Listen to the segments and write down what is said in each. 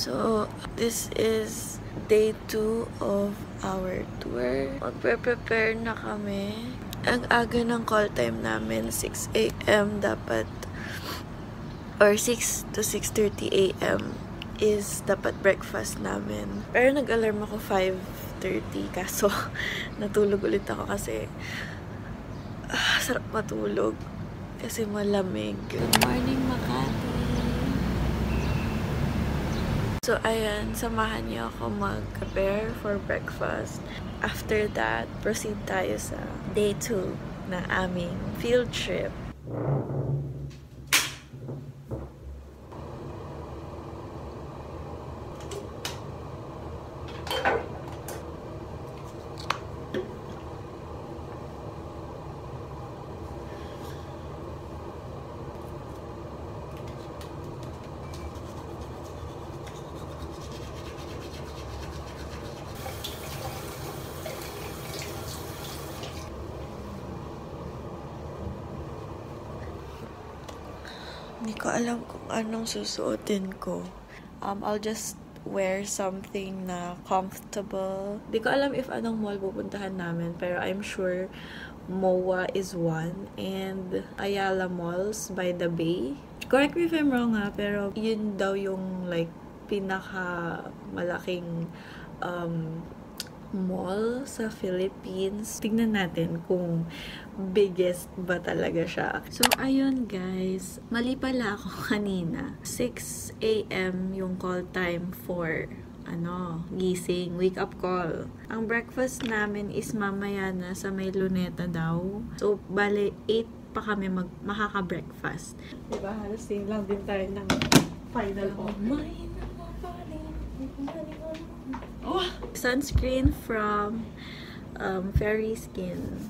So, this is day 2 of our tour. Magpe-prepare na kami. Ang aga ng call time namin, 6 a.m. dapat or 6 to 6.30 a.m. is dapat breakfast namin. Pero nag-alarm ako 5.30 kaso natulog ulit ako kasi ah, sarap matulog kasi malamig. Good morning, Makati! So, ayan, samahan niyo ako mag-prepare for breakfast. After that, proceed tayo sa day 2 na aming field trip. Hindi ko alam kung anong susuotin ko. Um, I'll just wear something na comfortable. Hindi ko alam if anong mall pupuntahan namin, pero I'm sure MOA is one and Ayala Malls by the Bay. Correct me if I'm wrong ha, pero yun daw yung like pinaka malaking um, mall sa Philippines. Tignan natin kung biggest ba talaga siya. So, ayun guys. Mali pala ako kanina. 6 a.m. yung call time for ano, gising, wake up call. Ang breakfast namin is mamaya na sa may luneta daw. So, bale, 8 pa kami mag makaka-breakfast. Diba, halos same lang din tayo ng final oh, Oh! Sunscreen from um, Fairy Skin.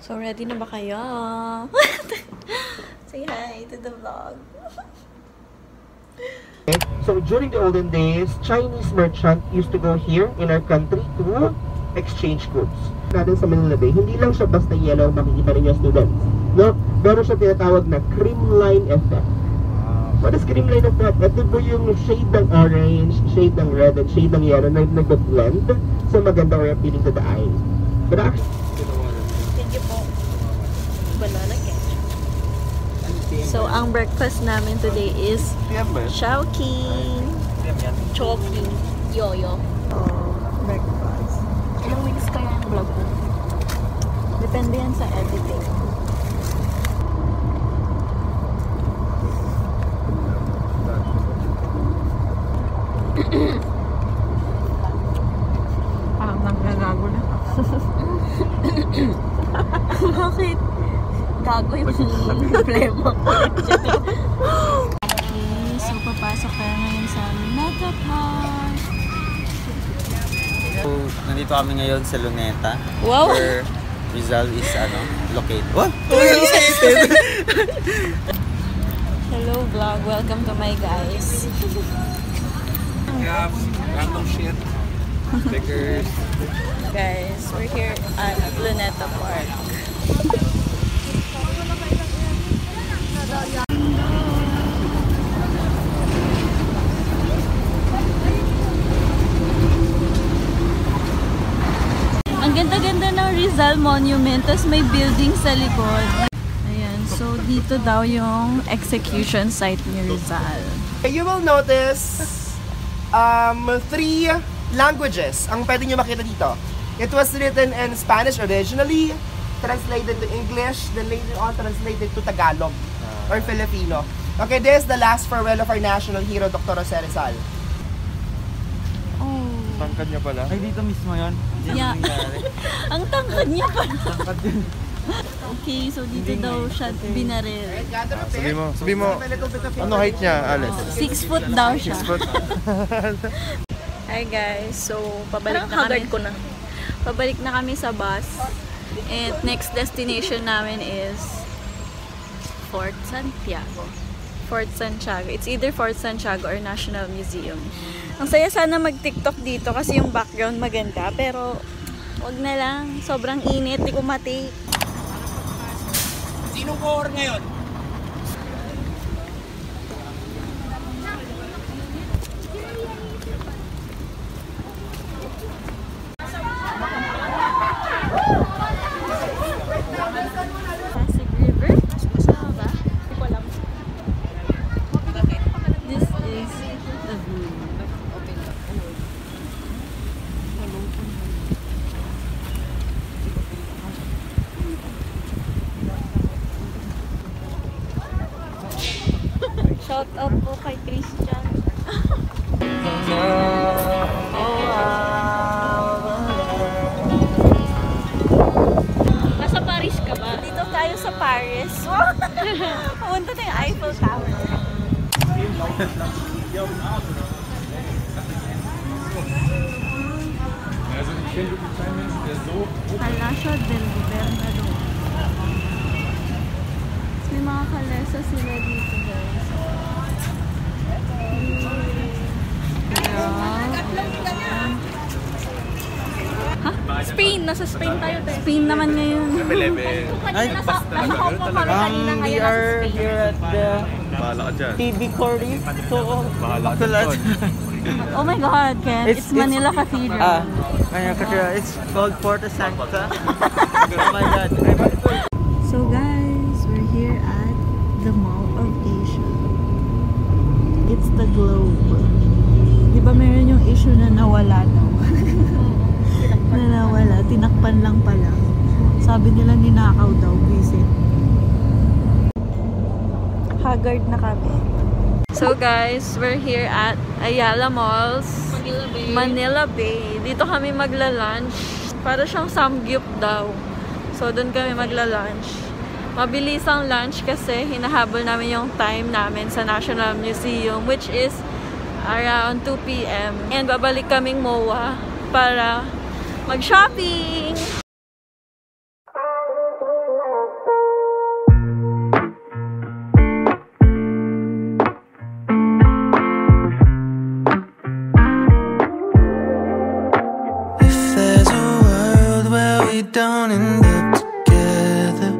So, ready na ba kayo? Say hi to the vlog. So during the olden days, Chinese merchant used to go here in our country to exchange goods. Natin sa Manila Bay, hindi lang siya basta yellow makikita ninyo students. No? Meron siya tinatawag na creamline effect. What is creamline effect? Ito po yung shade ng orange, shade ng red, and shade ng yellow na nag-blend so maganda or appealing to the eye. But Thank you po. Banana ketchup. So, ang breakfast namin today is Chowking. Choking. Yoyo. Oh, breakfast. Ilang weeks kaya ang vlog ko? Depende yan sa editing. Ah, nanggagago na. Bakit? Gago yung problema ko. okay, so papasok tayo ngayon sa Mega Park. So, nandito kami ngayon sa Luneta. Wow! Where Rizal is ano, located. What? Located! Hello vlog, welcome to my guys. yeah, random shit. Stickers. Guys, we're here at Luneta Park. Ang ganda-ganda ng Rizal Monument, tapos may building sa likod. Ayan, so dito daw yung execution site ni Rizal. you will notice um, three languages ang pwede nyo makita dito. It was written in Spanish originally, translated to English, then later on translated to Tagalog or Filipino. Okay, this is the last farewell of our national hero, Dr. Jose Rizal. Oh. Tangkad niya pala. Ay, dito mismo yun. Hindi Yeah. nangyari. Ang tangkad niya pa. Tangkad yun. Okay, so dito daw siya binaril. Sabi mo, sabi mo, ano height niya, Alice? Six foot daw siya. Foot? Hi guys, so pabalik na kami. ko na. Pabalik na kami sa bus. And next destination namin is Fort Santiago. Fort Santiago. It's either Fort Santiago or National Museum. Ang saya sana mag-TikTok dito kasi yung background maganda. Pero, wag na lang. Sobrang init. Di ko mati. Sinong core ngayon? Pasig River? Ano ba? Hindi ko alam. This is the view. Out po kay Christian. Nasa Paris ka ba? Dito tayo sa Paris. Pumunta yung Eiffel Tower. Palacio del Gobernador. May mga kalesa sila dito Nasa Spain tayo tayo. Spain naman ngayon. Ay, nasa, nasa Hong Kong kami kanina Um, we ngayon are nasa Spain. here at the Bahala ka dyan. TV Corey. So, Bahala ka Tulad. Oh my God, Ken. It's, Manila Cathedral. Ah, kaya kasi it's called Porta Sancta. oh my God. So guys, we're here at the Mall of Asia. It's the globe. Di ba meron yung issue na nawala daw? Na nawala, tinakpan lang pala. Sabi nila ninakaw daw, visit. Haggard na kami. So guys, we're here at Ayala Malls, Manila Bay. Manila Bay. Dito kami magla-lunch. Para siyang samgyup daw. So doon kami magla-lunch. Mabilis ang lunch kasi hinahabol namin yung time namin sa National Museum which is around 2 p.m. And babalik kaming MOA para mag-shopping! If there's a world where we don't end up together,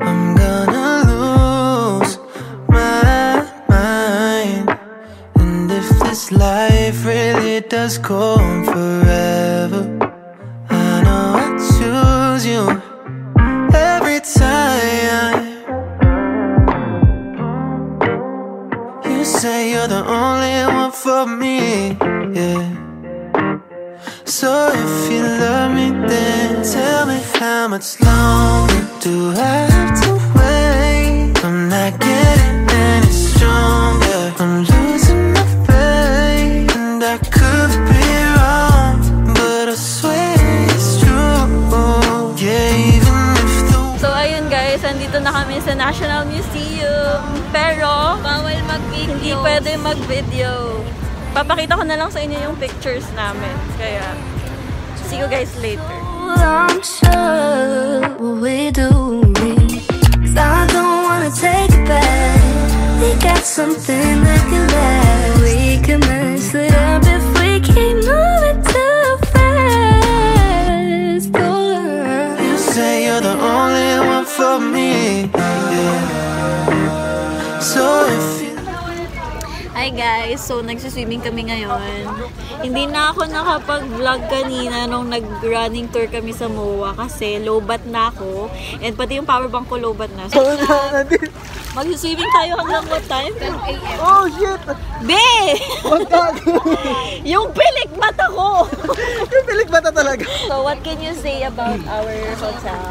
I'm gonna lose my mind. And if this life really does go me, yeah. So if you love me, then tell me how much longer do I have to wait? I'm not getting any stronger. I'm losing my faith, and I could be wrong, but I swear it's true. Yeah, even if the So ayun guys, andito na kami sa National Museum. Pero, bawal mag-video. Hindi pwede mag-video. Papakita ko na lang sa inyo yung pictures namin. Kaya, see you guys later. I'm sure what we do Cause I don't wanna take it back We got something that can last So, nagsiswimming kami ngayon. Hindi na ako nakapag-vlog kanina nung nag-running tour kami sa MOA kasi low-bat na ako. And pati yung powerbank ko low-bat na. So, magsiswimming tayo hanggang what time? 10 a.m. Oh, shit! Be! yung pilik mata ko! Yung pilik bata talaga. so, what can you say about our hotel?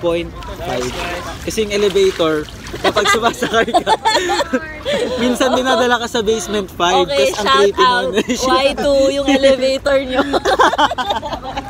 8.5. Kasi yung elevator, kapag sumasakay ka, minsan dinadala ka sa basement 5. Okay, shout out nun. Y2 yung elevator nyo.